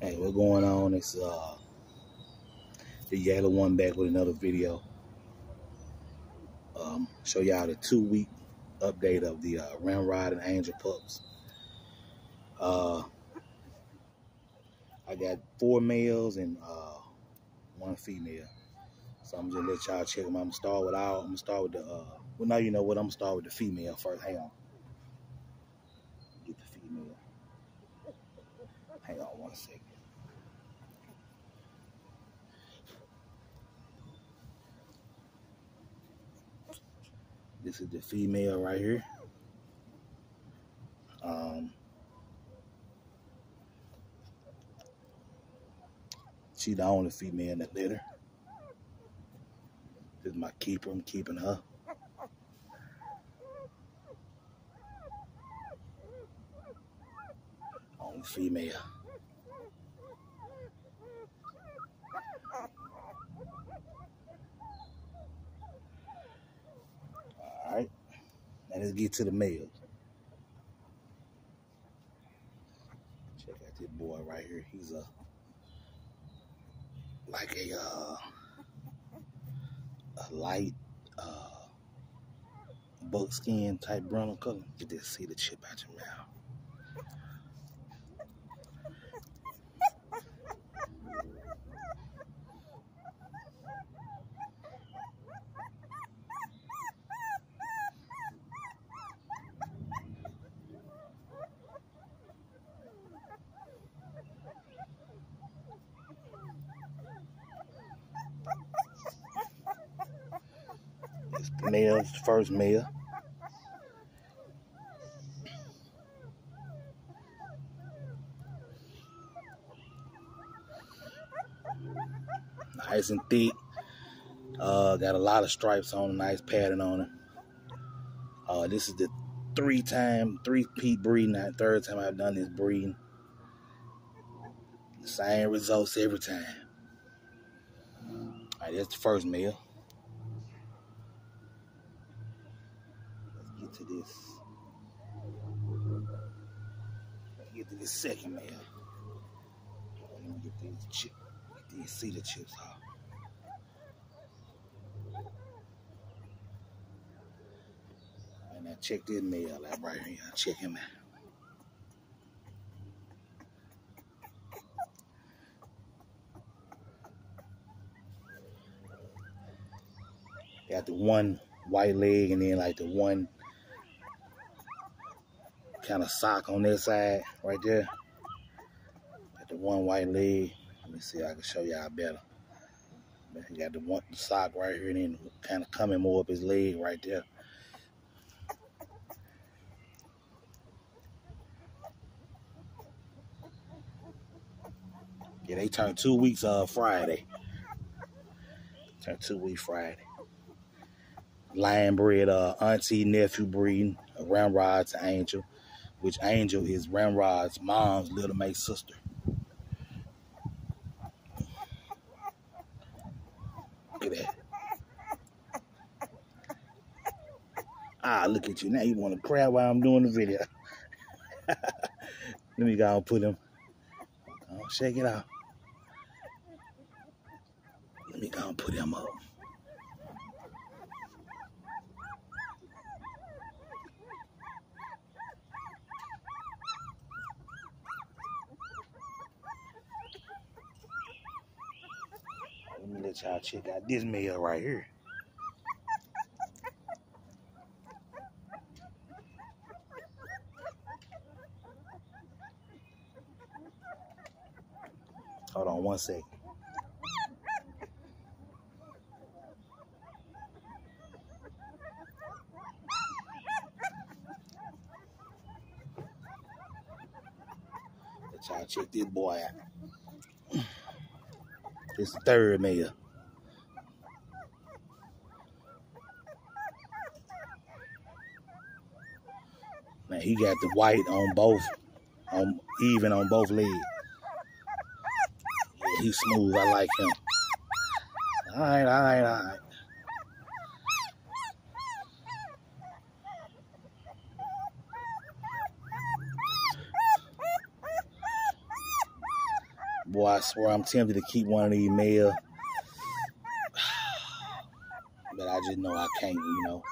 Hey, what's going on? It's uh the yellow one back with another video. Um, show y'all the two week update of the uh, Ramrod and Angel pups. Uh, I got four males and uh, one female. So I'm just gonna let y'all check them. I'm gonna start with all. I'm gonna start with the. Uh, well, now you know what. I'm gonna start with the female first. Hang on. Get the female. Hang on one second. This is the female right here. Um, she the only female in the litter. This is my keeper. I'm keeping her. Only female. All right. Now let's get to the males. Check out this boy right here. He's a like a uh, a light uh, buckskin type brown color. You just see the chip out your mouth. This male, it's the first male. Nice and thick. Uh, got a lot of stripes on him, nice pattern on him. Uh, this is the three time, three peat breeding, not third time I've done this breeding. Same results every time. All right, that's the first male. Get to this. Get to this second male. Let me get these chip, get these cedar chips off. And now check this male out right here. Check him out. Got the one white leg and then like the one kind of sock on this side right there. Got the one white leg. Let me see if I can show y'all better. He got the one the sock right here and then kind of coming more up his leg right there. Yeah, they turned two weeks uh Friday. Turned two weeks Friday. Line bred uh auntie nephew breeding a Ramrod to Angel, which Angel is Ramrod's mom's littermate sister. Look at that. Ah, look at you. Now you want to cry while I'm doing the video. Let me go and put him. Oh, shake it out. Let me go and put him up. Let y'all check out this male right here. Hold on one second. Let y'all check this boy out. This the third male. Man, he got the white on both, on even on both legs. Yeah, he's smooth. I like him. All right, all right, all right. Boy, I swear I'm tempted to keep one of these male. But I just know I can't, you know.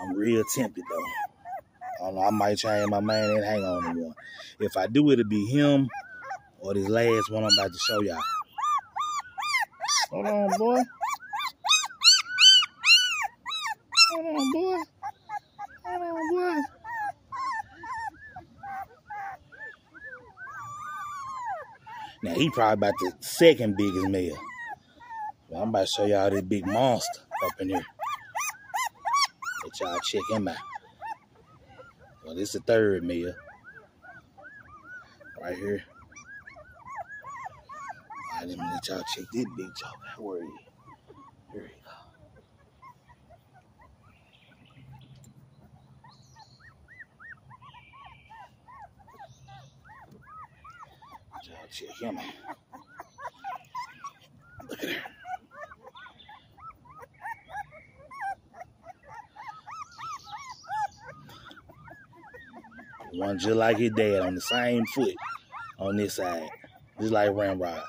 I'm real tempted though. I know, I might change my mind and hang on to one. If I do, it'll be him or this last one I'm about to show y'all. Hold on, boy. Hold on, boy. Hold on, boy. Now he probably about the second biggest male. I'm about to show y'all this big monster up in here. Let y'all check him out. Well, this is the third meal. Right here. All right, let y'all check this big joke. Where are you? Here we go. Y'all check him out. One just like his dad on the same foot on this side. Just like Ramrod.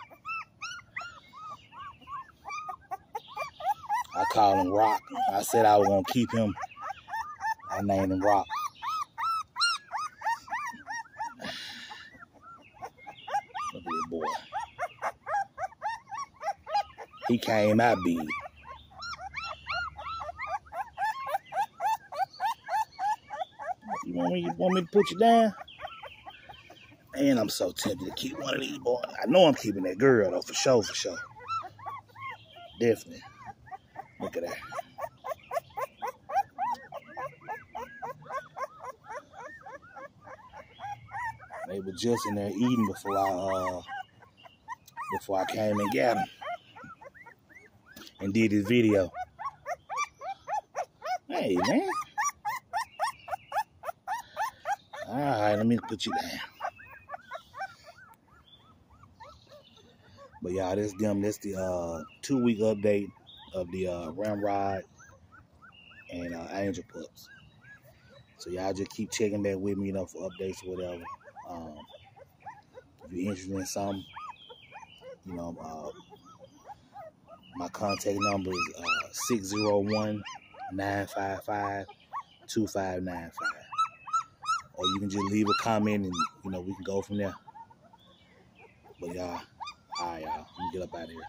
I call him Rock. I said I was gonna keep him. I named him Rock. Boy. He came out big. You want me? You want me to put you down? And I'm so tempted to keep one of these boys. I know I'm keeping that girl though, for sure, for sure. Definitely. Look at that. They were just in there eating before I uh before I came and got them and did this video. Hey man. All right, let me put you down. But y'all, this them. This the uh, two week update of the uh, Ramrod and uh, Angel Pups. So y'all just keep checking back with me, you know, for updates or whatever. Um, if you're interested in something, you know, uh, my contact number is uh, 601 955 2595 or you can just leave a comment and you know we can go from there. But y'all, all right, y'all, let me get up out of here.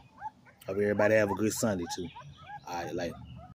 Hope everybody have a good Sunday too. All right, later.